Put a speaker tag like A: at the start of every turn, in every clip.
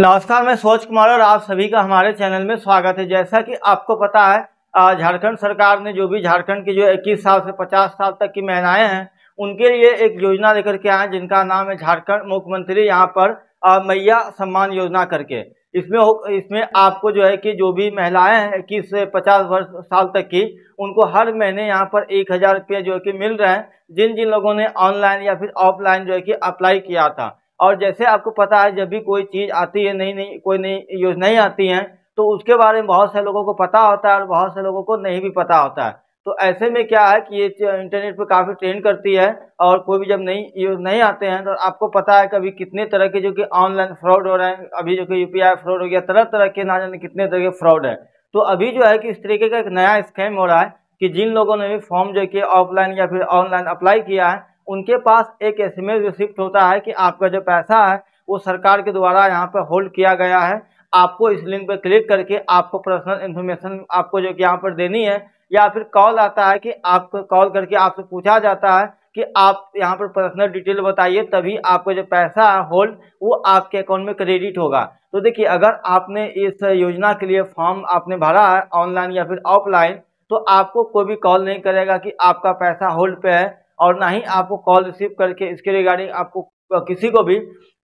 A: नमस्कार, मैं सोच कुमार और आप सभी का हमारे चैनल में स्वागत है। जैसा कि आपको पता है झारखंड सरकार ने जो भी झारखंड की जो 21 साल से 50 साल तक की महिलाएँ हैं, उनके लिए एक योजना लेकर के आए जिनका नाम है झारखंड मुख्यमंत्री यहाँ पर मैया सम्मान योजना करके। इसमें इसमें आपको जो है कि जो भी महिलाएँ हैं, इक्कीस से पचास वर्ष साल तक की, उनको हर महीने यहाँ पर एक हज़ार रुपये जो है कि मिल रहे हैं, जिन जिन लोगों ने ऑनलाइन या फिर ऑफलाइन जो है कि अप्लाई किया था। और जैसे आपको पता है, जब भी कोई चीज़ आती है, नई नई, कोई नई योजनाएँ आती हैं तो उसके बारे में बहुत से लोगों को पता होता है और बहुत से लोगों को नहीं भी पता होता है। तो ऐसे में क्या है कि ये इंटरनेट पर काफ़ी ट्रेंड करती है और कोई भी जब नई नहीं आते हैं तो आपको पता है कभी कितने तरह के जो कि ऑनलाइन फ्रॉड हो रहे हैं, अभी जो कि यूपीआई फ्रॉड हो गया तरह तरह के ना जाने कितने तरह के फ्रॉड है। तो अभी जो है कि इस तरीके का एक नया स्कैम हो रहा है कि जिन लोगों ने भी फॉर्म जो कि ऑफलाइन या फिर ऑनलाइन अप्लाई किया है उनके पास एक एस एम रिसिप्ट होता है कि आपका जो पैसा है, वो सरकार के द्वारा यहाँ पर होल्ड किया गया है। आपको इस लिंक पर क्लिक करके आपको पर्सनल इन्फॉर्मेशन आपको जो कि यहाँ पर देनी है, या फिर कॉल आता है कि आपको कॉल करके आपसे पूछा जाता है कि आप यहाँ पर पर्सनल डिटेल बताइए, तभी आपको जो पैसा है, होल्ड, वो आपके अकाउंट में क्रेडिट होगा। तो देखिए, अगर आपने इस योजना के लिए फॉर्म आपने भरा है, ऑनलाइन या फिर ऑफलाइन तो आपको कोई भी कॉल नहीं करेगा कि आपका पैसा होल्ड पे है। और ना ही आपको कॉल रिसीव करके इसके रिगार्डिंग आपको किसी को भी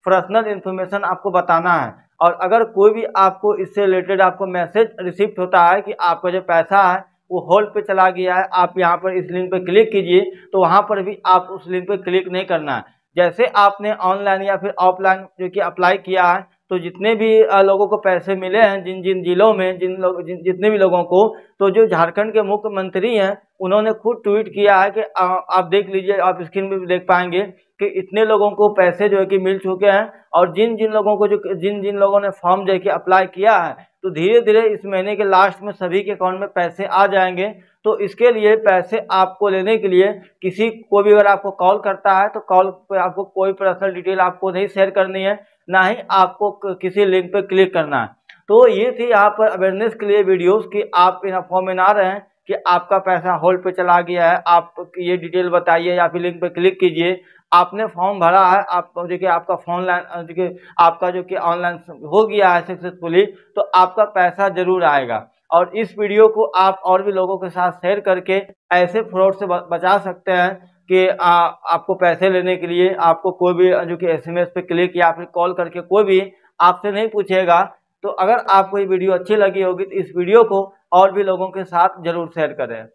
A: पर्सनल इन्फॉर्मेशन आपको बताना है। और अगर कोई भी आपको इससे रिलेटेड आपको मैसेज रिसीव होता है कि आपका जो पैसा है, वो होल्ड पे चला गया है, आप यहाँ पर इस लिंक पे क्लिक कीजिए तो वहाँ पर भी आप उस लिंक पे क्लिक नहीं करना है। जैसे आपने ऑनलाइन या फिर ऑफलाइन जो कि अप्लाई किया है तो जितने भी लोगों को पैसे मिले हैं जिन जिन जिलों में जिन लोग जिन जितने भी लोगों को तो जो झारखंड के मुख्यमंत्री हैं उन्होंने खुद ट्वीट किया है कि आ, आप देख लीजिए आप स्क्रीन पर भी देख पाएँगे कि इतने लोगों को पैसे जो है कि मिल चुके हैं और जिन जिन लोगों को जो जिन जिन लोगों ने फॉर्म जो कि अप्लाई किया है तो धीरे धीरे इस महीने के लास्ट में सभी के अकाउंट में पैसे आ जाएँगे। तो इसके लिए पैसे आपको लेने के लिए किसी को भी अगर आपको कॉल करता है तो कॉल पे आपको कोई पर्सनल डिटेल आपको नहीं शेयर करनी है। ना ही आपको किसी लिंक पर क्लिक करना है। तो ये थी यहाँ पर अवेयरनेस के लिए वीडियोस कि आप इन फॉर्म में ना रहें कि आपका पैसा होल्ड पे चला गया है। आप ये डिटेल बताइए या फिर लिंक पे क्लिक कीजिए। आपने फॉर्म भरा है, आप देखिए आपका फ़ोन लाइन देखिए आपका जो कि ऑनलाइन हो गया है सक्सेसफुली तो आपका पैसा ज़रूर आएगा। और इस वीडियो को आप और भी लोगों के साथ शेयर करके ऐसे फ्रॉड से बचा सकते हैं। कि आ, आपको पैसे लेने के लिए आपको कोई भी जो कि एसएमएस पे क्लिक या फिर कॉल करके कोई भी आपसे नहीं पूछेगा। तो अगर आपको ये वीडियो अच्छी लगी होगी तो इस वीडियो को और भी लोगों के साथ ज़रूर शेयर करें।